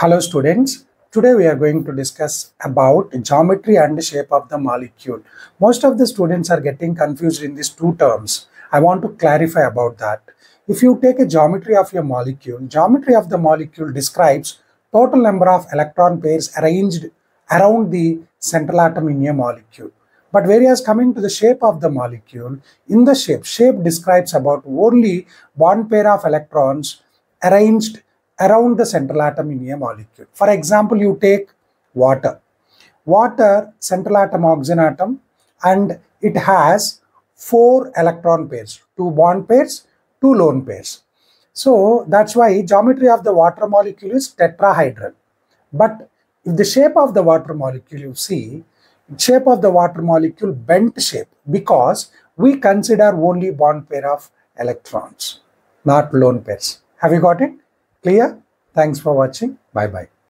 Hello students. Today we are going to discuss about geometry and shape of the molecule. Most of the students are getting confused in these two terms. I want to clarify about that. If you take a geometry of your molecule, geometry of the molecule describes total number of electron pairs arranged around the central atom in a molecule. But whereas coming to the shape of the molecule, in the shape, shape describes about only bond pair of electrons arranged around the central atom in a molecule. For example, you take water. Water, central atom, oxygen atom, and it has four electron pairs, two bond pairs, two lone pairs. So that's why geometry of the water molecule is tetrahedral. But if the shape of the water molecule you see, shape of the water molecule bent shape because we consider only bond pair of electrons, not lone pairs. Have you got it? Clear? Thanks for watching. Bye bye.